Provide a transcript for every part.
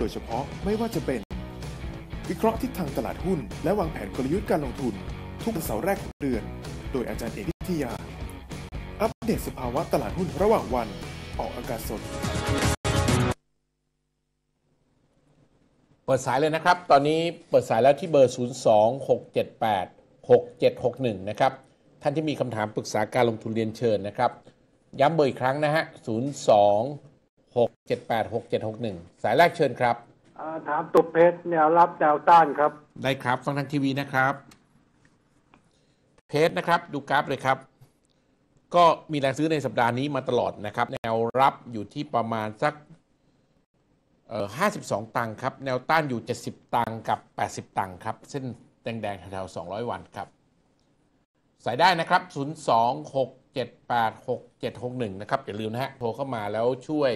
โดยเฉพาะไม่ว่าจะเป็น วิเคราะห์ทิศทางตลาดหุ้น และวางแผนกลยุทธ์การลงทุน ทุกวันเสาร์แรกของเดือน โดยอาจารย์เอกวิทยา อัปเดตสภาวะตลาดหุ้นระหว่างวัน ออกอากาศสด เปิดสายเลยนะครับ ตอนนี้เปิดสายแล้วที่เบอร์ 026786761 นะครับ ท่านที่มีคำถามปรึกษาการลงทุนเรียนเชิญนะครับ ย้ำเบอร์อีกครั้งนะฮะ 026786761 สายแรกเชิญครับอ่าถามตุกเพชรแนวรับแนวต้านครับ ได้ครับ ฟังทางทีวีนะครับ เพจนะครับ ดูกราฟเลยครับ ก็มีแรงซื้อในสัปดาห์นี้มาตลอดนะครับ แนวรับอยู่ที่ประมาณสักเอ่อ52 ตังค์ครับ แนวต้านอยู่ 70 ตังค์กับ 80 ตังค์ครับ เส้นแดงๆแถวๆ200 วันครับ สายได้นะครับ 026786761 นะครับ อย่าลืมนะฮะ โทรเข้ามาแล้วช่วย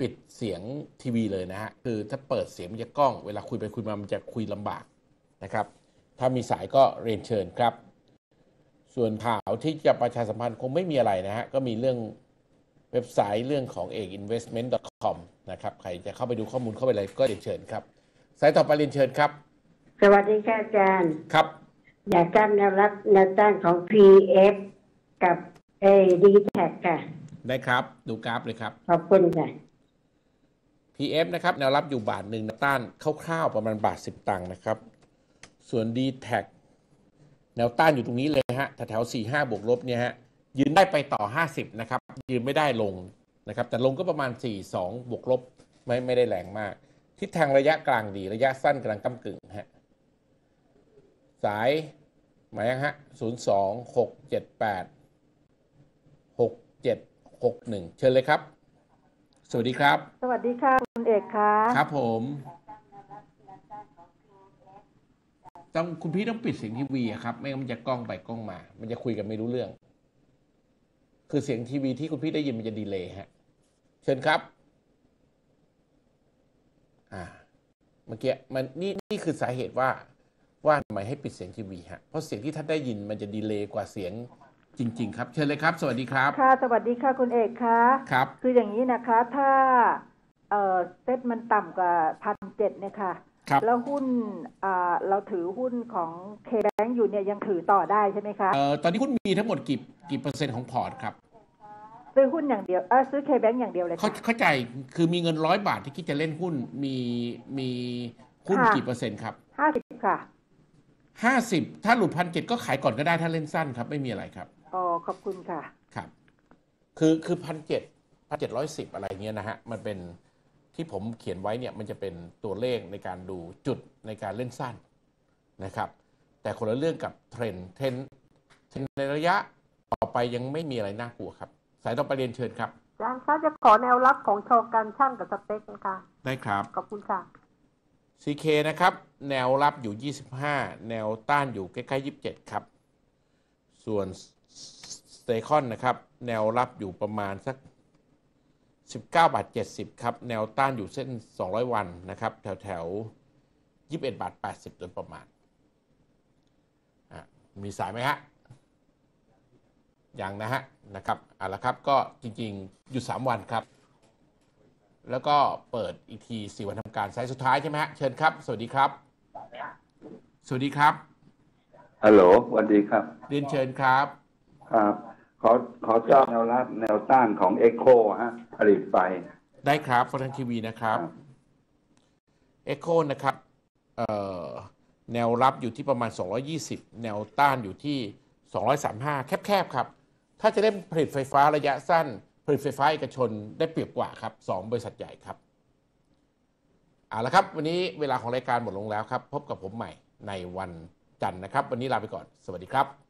ปิดเสียงทีวีเลยนะฮะ คือถ้าเปิดเสียงมันจะกล้อง เวลาคุยไปคุยมามันจะคุยลำบากนะครับ ถ้ามีสายก็เรียนเชิญครับ ส่วนข่าวที่จะประชาสัมพันธ์คงไม่มีอะไรนะฮะ ก็มีเรื่องเว็บไซต์เรื่องของ ekinvestment.com นะครับ ใครจะเข้าไปดูข้อมูลเข้าไปเลยก็เรียนเชิญครับ สายต่อไปเรียนเชิญครับ สวัสดีค่ะอาจารย์ครับ อยากทราบแนวรับแนวต้านของ PF กับเอดีแท็กค่ะ ได้ครับ ดูกราฟเลยครับ ขอบคุณค่ะ PF นะครับแนวรับอยู่บาทหนึ่งแนวต้านคร่าวๆประมาณบาท 10 ตังค์นะครับ ส่วน d t แทแนวต้านอยู่ตรงนี้เลยฮะแถวๆ4 5บวกลบเนี่ยฮะยืนได้ไปต่อ 50 นะครับ ยืนไม่ได้ลงนะครับ แต่ลงก็ประมาณ 4 2 บวกลบไม่ไม่ได้แรงมาก ทิศทางระยะกลางดีระยะสั้นกำลังก้ากึ่งฮะสายหมายยังฮะ0 2 6 7 8 6 7 6 1เชิญเลยครับ สวัสดีครับ สวัสดีค่ะ คุณเอกคะครับผม ต้องคุณพี่ต้องปิดเสียงทีวีอะครับ ไม่งั้นมันจะกล้องไปกล้องมา มันจะคุยกันไม่รู้เรื่อง คือเสียงทีวีที่คุณพี่ได้ยินมันจะดีเลย์ฮะ เชิญครับ อ่า เมื่อกี้มันนี่นี่คือสาเหตุว่าว่าทำไมให้ปิดเสียงทีวีฮะ เพราะเสียงที่ท่านได้ยินมันจะดีเลย์กว่าเสียง จริง ๆ ครับ เชิญเลยครับ สวัสดีครับ ค่ะ สวัสดีค่ะคุณเอกคะครับ คืออย่างนี้นะคะ ถ้าเอ่อเซ็ตมันต่ำกว่าพันเจ็ดเนี่ยค่ะครับแล้วหุ้นอ่าเราถือหุ้นของKBANK อยู่เนี่ยยังถือต่อได้ใช่ไหมคะเอ่อตอนนี้คุณมีทั้งหมดกี่กี่เปอร์เซ็นต์ของพอร์ตครับซื้อหุ้นอย่างเดียวเออซื้อ KBANK อย่างเดียวเลยเข้าค่ะเข้าใจคือมีเงินร้อยบาทที่คิดจะเล่นหุ้นมีมีหุ้นค่ะกี่เปอร์เซ็นต์ครับห้าสิบค่ะห้าสิบถ้าหลุดพันเจ็ดก็ขายก่อนก็ได้ถ้าเล่นสั้นครับไม่มีอะไรครับ อ๋อขอบคุณค่ะ ครับ คือคือพันเจ็ดพันเจ็ดร้อยสิบอะไรเงี้ยนะฮะ มันเป็นที่ผมเขียนไว้เนี่ยมันจะเป็นตัวเลขในการดูจุดในการเล่นสั้นนะครับ แต่คนละเรื่องกับเทรนด์เทรนด์เทรนด์ในระยะต่อไปยังไม่มีอะไรน่ากลัวครับ สายต่อไปเรียนเชิญครับอาจารย์คะจะขอแนวรับของช.การช่างกับ STEC นะคะได้ครับ ขอบคุณค่ะ CK นะครับ แนวรับอยู่ 25 แนวต้านอยู่ใกล้ๆ27 ครับ ส่วน s t a c o n นะครับ แนวรับอยู่ประมาณสัก 19บาท70 ครับ แนวต้านอยู่เส้น 200 วันนะครับ แถวแถวๆ21บาท80โดยประมาณอะมีสายไหมฮะยังนะฮะนะครับเอาละครับก็จริงๆอยู่3วันครับ แล้วก็เปิดอีกทีสี่วันทำการสายสุดท้ายใช่ไหมฮะ เชิญครับ สวัสดีครับ สวัสดีครับฮัลโหลสวัสดีครับ เรียนเชิญครับ ครับ ขอขอเจ้าแนวรับแนวต้านของ EGCO ฮะผลิตไฟได้ครับฟังทางทีวีนะครับ EGCO นะครับเอ่อแนวรับอยู่ที่ประมาณ 220 แนวต้านอยู่ที่ 235 แคบๆครับ ถ้าจะได้ผลิตไฟฟ้าระยะสั้น ผลิตไฟฟ้าเอกชนได้เปรียบกว่าครับสองบริษัทใหญ่ครับเอาละครับ วันนี้เวลาของรายการหมดลงแล้วครับ พบกับผมใหม่ในวันจันทร์นะครับ วันนี้ลาไปก่อน สวัสดีครับ